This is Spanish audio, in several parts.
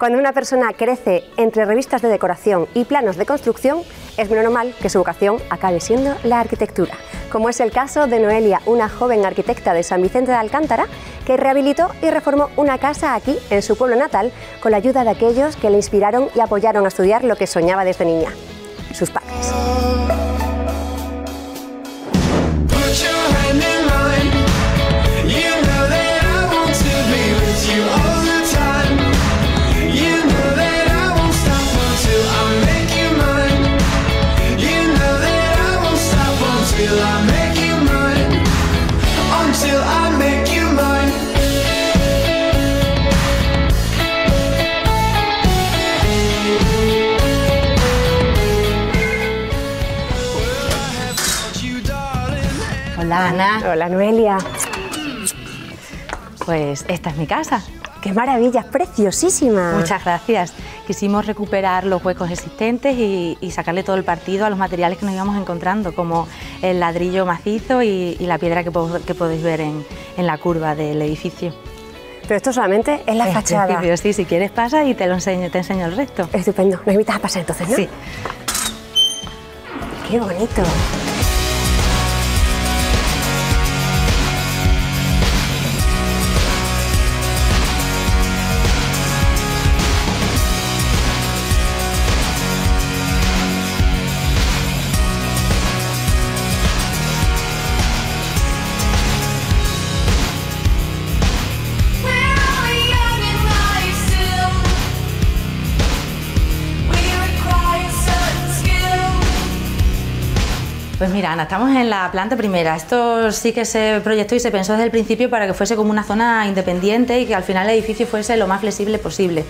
Cuando una persona crece entre revistas de decoración y planos de construcción, es muy normal que su vocación acabe siendo la arquitectura, como es el caso de Noelia, una joven arquitecta de San Vicente de Alcántara, que rehabilitó y reformó una casa aquí, en su pueblo natal, con la ayuda de aquellos que le inspiraron y apoyaron a estudiar lo que soñaba desde niña, sus padres. Hola Ana. Hola Noelia. Pues esta es mi casa. ¡Qué maravilla! ¡Preciosísima! Muchas gracias. Quisimos recuperar los huecos existentes y, sacarle todo el partido a los materiales que nos íbamos encontrando, como el ladrillo macizo y, la piedra que, podéis ver en, la curva del edificio. Pero esto solamente es la fachada. sí, si quieres pasa y te lo enseño, te enseño el resto. Estupendo. Nos invitas a pasar entonces, ¿no? Sí. ¡Qué bonito! Pues mira, Ana, estamos en la planta primera. Esto sí que se proyectó y se pensó desde el principio para que fuese como una zona independiente y que al final el edificio fuese lo más flexible posible.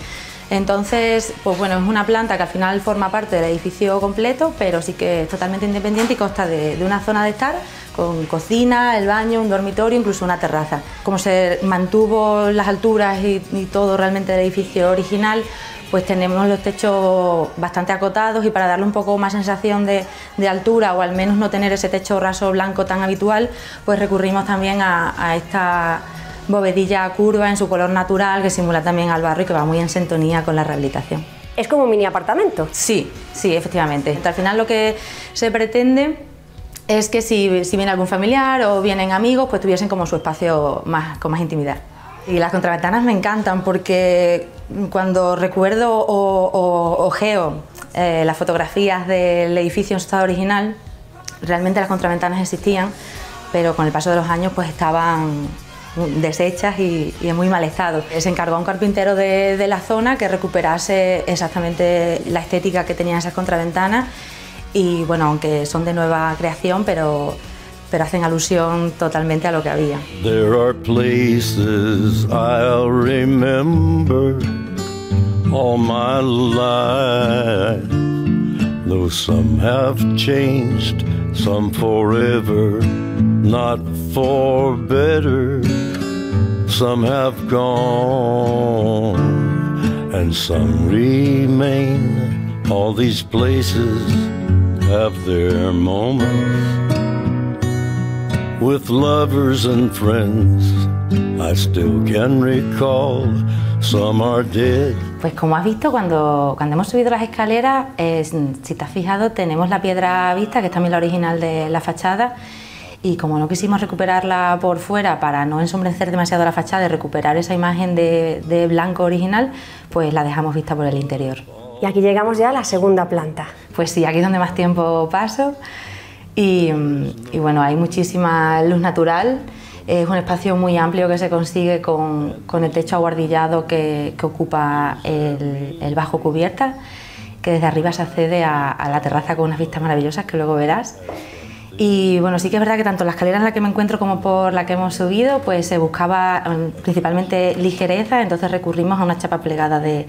Entonces, pues bueno, es una planta que al final forma parte del edificio completo, pero sí que es totalmente independiente y consta de, una zona de estar con cocina, el baño, un dormitorio, incluso una terraza. Como se mantuvo las alturas y, todo realmente del edificio original, pues tenemos los techos bastante acotados y para darle un poco más sensación de, altura o al menos no tener ese techo raso blanco tan habitual, pues recurrimos también a, esta bovedilla curva en su color natural que simula también al barrio y que va muy en sintonía con la rehabilitación. ¿Es como un mini apartamento? Sí, sí, efectivamente. Al final lo que se pretende es que si, si viene algún familiar o vienen amigos, pues tuviesen como su espacio más, con más intimidad. Y las contraventanas me encantan porque cuando recuerdo o, ojeo eh, las fotografías del edificio en su estado original, realmente las contraventanas existían, pero con el paso de los años pues estaban deshechas y, en muy mal estado. Se encargó a un carpintero de, de, la zona que recuperase exactamente la estética que tenían esas contraventanas y bueno, aunque son de nueva creación, pero pero hacen alusión totalmente a lo que había. There are places I'll remember all my life. Though some have changed, some forever, not for better. Some have gone, and some remain. All these places have their moments. with lovers and friends. I still can recall some are dead. Pues como has visto, cuando, cuando hemos subido las escaleras, eh, si te has fijado, tenemos la piedra vista, que es también la original de la fachada, y como no quisimos recuperarla por fuera para no ensombrecer demasiado la fachada y recuperar esa imagen de, de blanco original, pues la dejamos vista por el interior. Y aquí llegamos ya a la segunda planta. Pues sí, aquí es donde más tiempo paso. Y, bueno, hay muchísima luz natural. Es un espacio muy amplio que se consigue con, con el techo aguardillado que, que ocupa el, el, bajo cubierta, que desde arriba se accede a, a, la terraza con unas vistas maravillosas que luego verás. Y bueno, sí que es verdad que tanto la escalera en la que me encuentro como por la que hemos subido, pues se buscaba mm, principalmente ligereza, entonces recurrimos a una chapa plegada de,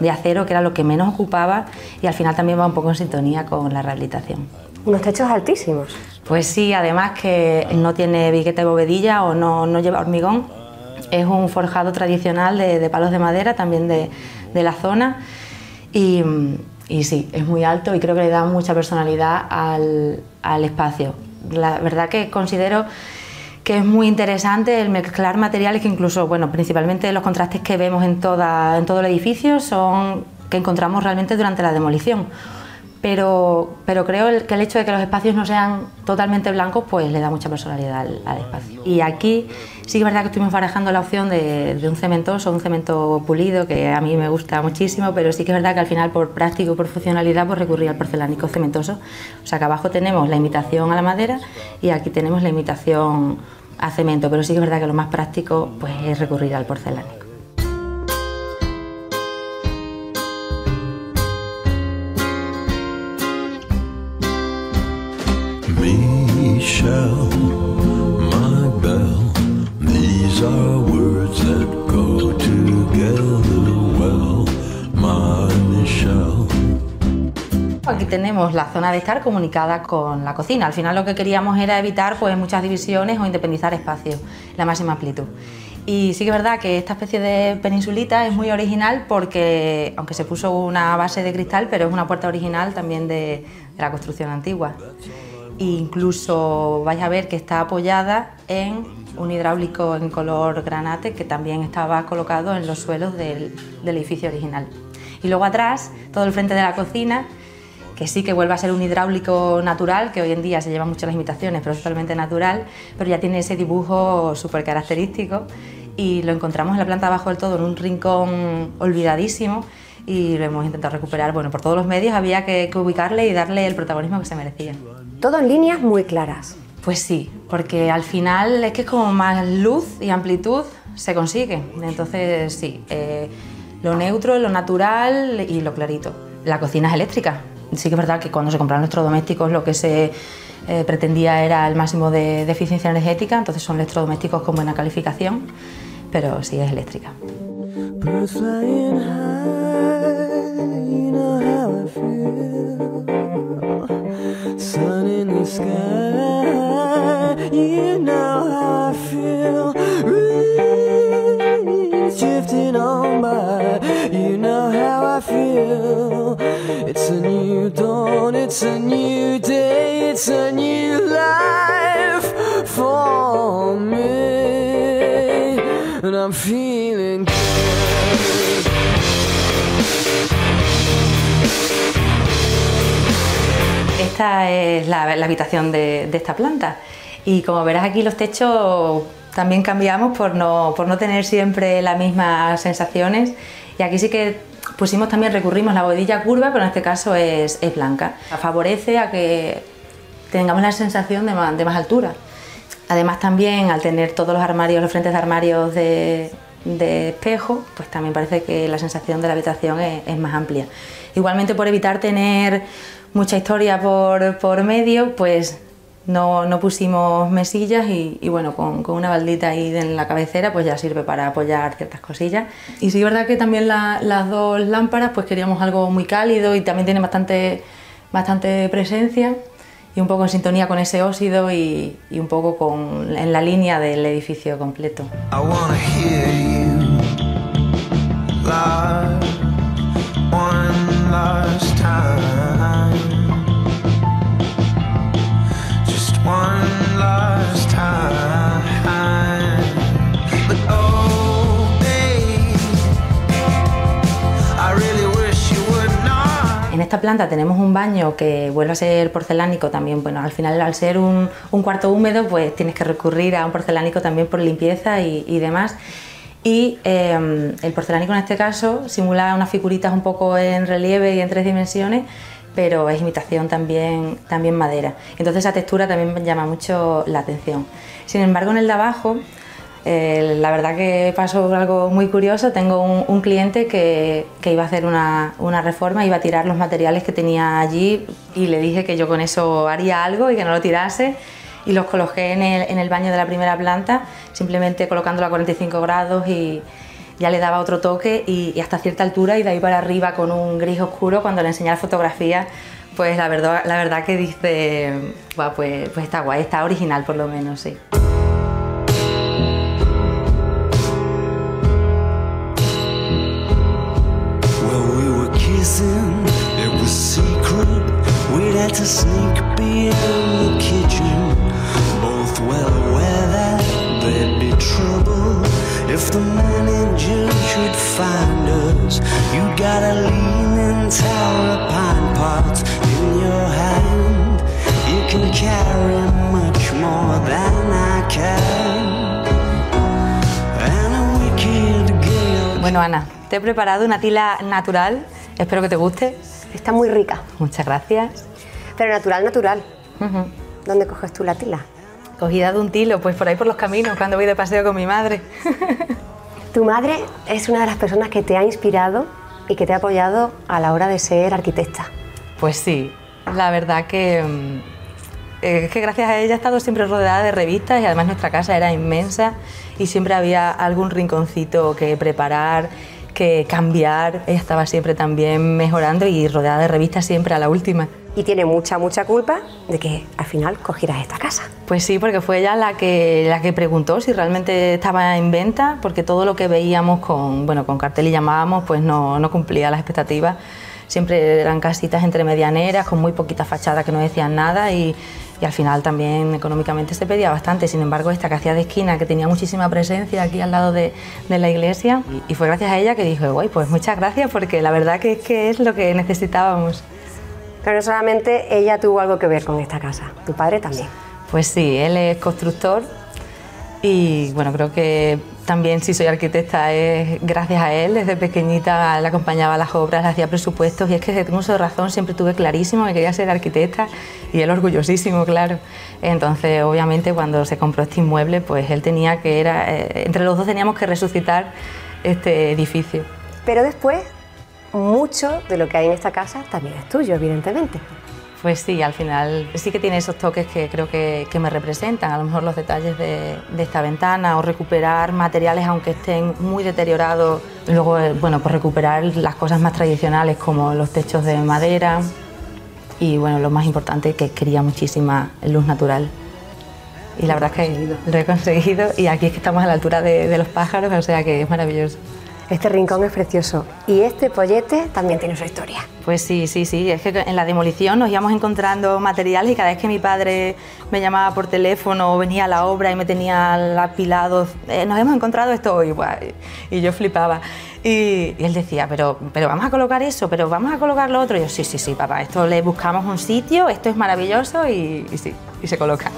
de acero, que era lo que menos ocupaba y al final también va un poco en sintonía con la rehabilitación. Unos techos altísimos. Pues sí, además que no tiene biquete de bovedilla o no, no lleva hormigón. Es un forjado tradicional de, palos de madera, también de, de la zona. Y, y, sí, es muy alto y creo que le da mucha personalidad al, al espacio. La verdad que considero que es muy interesante el mezclar materiales que incluso, bueno, principalmente los contrastes que vemos en, toda, en todo el edificio son que encontramos realmente durante la demolición pero, pero creo que el hecho de que los espacios no sean totalmente blancos pues le da mucha personalidad al, espacio. Y aquí sí que es verdad que estuvimos barajando la opción de, un cementoso, un cemento pulido, que a mí me gusta muchísimo, pero sí que es verdad que al final por práctico y por funcionalidad pues recurrí al porcelánico cementoso. O sea que abajo tenemos la imitación a la madera y aquí tenemos la imitación a cemento, pero sí que es verdad que lo más práctico pues es recurrir al porcelánico. Aquí tenemos la zona de estar comunicada con la cocina. Al final lo que queríamos era evitar pues, muchas divisiones o independizar espacios, la máxima amplitud. Y sí que es verdad que esta especie de peninsulita es muy original porque, aunque se puso una base de cristal, pero es una puerta original también de, de la construcción antigua. E incluso vais a ver que está apoyada en un hidráulico en color granate que también estaba colocado en los suelos del, edificio original. Y luego atrás, todo el frente de la cocina, que sí que vuelve a ser un hidráulico natural, que hoy en día se llevan mucho las imitaciones, pero es totalmente natural, pero ya tiene ese dibujo súper característico y lo encontramos en la planta abajo del todo, en un rincón olvidadísimo y lo hemos intentado recuperar. Bueno, por todos los medios había que ubicarle y darle el protagonismo que se merecía. Todo en líneas muy claras. Pues sí, porque al final es que como más luz y amplitud se consigue. Entonces sí, eh, lo neutro, lo natural y lo clarito. La cocina es eléctrica. Sí que es verdad que cuando se compraron electrodomésticos lo que se eh, pretendía era el máximo de, de eficiencia energética, entonces son electrodomésticos con buena calificación, pero sí es eléctrica. Sky. You know how I feel. Rain drifting on by. You know how I feel. It's a new dawn, it's a new Es la, habitación de, esta planta y como verás aquí los techos también cambiamos por no, por no tener siempre las mismas sensaciones y aquí sí que pusimos también, recurrimos la bodilla curva, pero en este caso es, es blanca. Favorece a que tengamos la sensación de más, de más, altura. Además también al tener todos los armarios, los frentes de armarios de, de espejo, pues también parece que la sensación de la habitación es más amplia. Igualmente por evitar tener mucha historia por, por medio, pues no, no, pusimos mesillas y, bueno, con, con, una baldita ahí en la cabecera pues ya sirve para apoyar ciertas cosillas. Y sí es verdad que también las dos lámparas pues queríamos algo muy cálido y también tiene bastante, bastante presencia y un poco en sintonía con ese óxido y, un poco con, en la línea del edificio completo. Planta tenemos un baño que vuelve a ser porcelánico también. Bueno, al final al ser un, cuarto húmedo, pues tienes que recurrir a un porcelánico también por limpieza y, demás. Y em, el porcelánico en este caso simula unas figuritas un poco en relieve y en tres dimensiones pero es imitación también, también madera. Entonces esa textura también llama mucho la atención. Sin embargo, en el de abajo, eh, la verdad que pasó algo muy curioso. Tengo un, cliente que, que, iba a hacer una, una, reforma, iba a tirar los materiales que tenía allí y le dije que yo con eso haría algo y que no lo tirase. Y los coloqué en el, en el baño de la primera planta, simplemente colocándolo a 45 grados y, ya le daba otro toque y, hasta cierta altura y de ahí para arriba con un gris oscuro cuando le enseñé la fotografía pues la verdad, la verdad que dice, pues, pues está guay, está original por lo menos, sí. Well, we if the manager should find us, you got a leaning tower of pine pots in your hand. You can carry much more than I can. And a wicked gale. Bueno, Ana, te he preparado una tila natural. Espero que te guste. Está muy rica, Muchas gracias. Pero natural, natural. ¿Dónde coges tú la tila? Cogida de un tilo, pues por ahí por los caminos, cuando voy de paseo con mi madre. Tu madre es una de las personas que te ha inspirado y que te ha apoyado a la hora de ser arquitecta. Pues sí, la verdad que mm, eh, es que gracias a ella he estado siempre rodeada de revistas y además nuestra casa era inmensa y siempre había algún rinconcito que preparar, que cambiar. Ella estaba siempre también mejorando y rodeada de revistas siempre a la última. Y tiene mucha, mucha culpa de que al final cogieras esta casa. Pues sí, porque fue ella la que, la que preguntó si realmente estaba en venta, porque todo lo que veíamos con, bueno, con cartel y llamábamos, pues no, no cumplía las expectativas. Siempre eran casitas entre medianeras, con muy poquita fachada que no decían nada y, y al final también económicamente se pedía bastante. Sin embargo, esta que hacía de esquina, que tenía muchísima presencia aquí al lado de, de la iglesia, y, fue gracias a ella que dije, guay, pues muchas gracias, porque la verdad que, que es lo que necesitábamos. Pero no solamente ella tuvo algo que ver con esta casa, tu padre también. Pues sí, él es constructor y bueno, creo que también si soy arquitecta es gracias a él. Desde pequeñita le acompañaba a las obras, le hacía presupuestos y es que desde de razón siempre tuve clarísimo que quería ser arquitecta y él orgullosísimo, claro. Entonces, obviamente, cuando se compró este inmueble, pues él tenía que, era, eh, entre los dos teníamos que resucitar este edificio. Pero después, mucho de lo que hay en esta casa también es tuyo, evidentemente. Pues sí, al final sí que tiene esos toques que creo que, que me representan, a lo mejor los detalles de, de esta ventana o recuperar materiales aunque estén muy deteriorados, luego eh, bueno, pues recuperar las cosas más tradicionales como los techos de madera y bueno, lo más importante que quería muchísima luz natural. Y la verdad es que lo he conseguido y aquí es que estamos a la altura de, de los pájaros, o sea que es maravilloso. Este rincón es precioso y este pollete también tiene su historia. Pues sí, sí, sí. Es que en la demolición nos íbamos encontrando materiales y cada vez que mi padre me llamaba por teléfono o venía a la obra y me tenía apilados, eh, nos hemos encontrado esto hoy. Y yo flipaba. Y, él decía, pero, pero vamos a colocar eso, pero vamos a colocar lo otro. Y yo, sí, sí, sí, papá, esto le buscamos un sitio, esto es maravilloso y sí, y se coloca.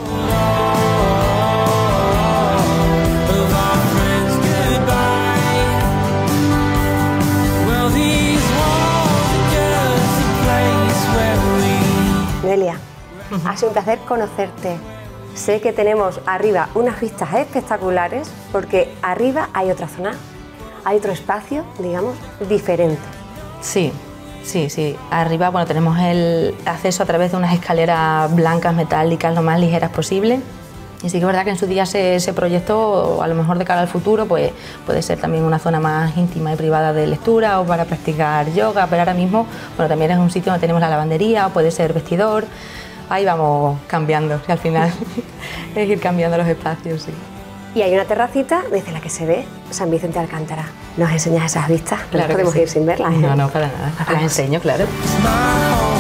Ha sido un placer conocerte. Sé que tenemos arriba unas vistas espectaculares porque arriba hay otra zona, hay otro espacio, digamos, diferente. Sí, sí, sí. Arriba bueno, tenemos el acceso a través de unas escaleras blancas metálicas lo más ligeras posible. Y sí que es verdad que en su día se, se proyectó, a lo mejor de cara al futuro, pues puede ser también una zona más íntima y privada de lectura o para practicar yoga, pero ahora mismo bueno, también es un sitio donde tenemos la lavandería, o puede ser vestidor. Ahí vamos cambiando, que al final es ir cambiando los espacios. Sí. Y hay una terracita desde la que se ve San Vicente de Alcántara. ¿Nos enseñas esas vistas? No Claro podemos sí. ir sin verlas. ¿eh? No, no, para nada. Las enseño, claro. my home.